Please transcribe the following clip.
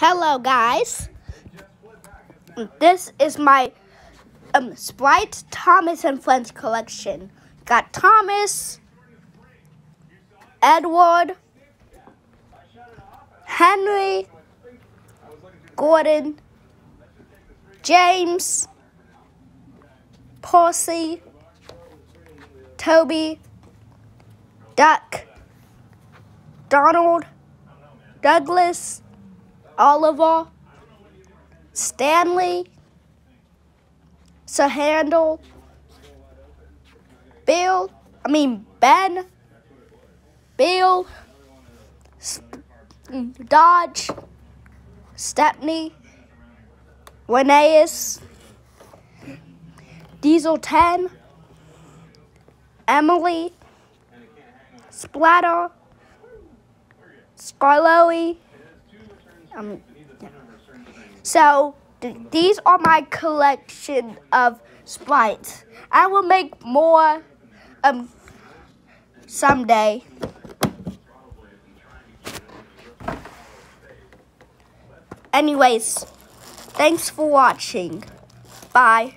Hello, guys. This is my um, Sprite Thomas and Friends collection. Got Thomas, Edward, Henry, Gordon, James, Percy, Toby, Duck, Donald, Douglas, Oliver, Stanley, Sahandle, Bill, I mean Ben, Bill, Dodge, Stepney, Linnaeus, Diesel 10, Emily, Splatter, Skarloey. Um. So th these are my collection of sprites. I will make more um someday. Anyways, thanks for watching. Bye.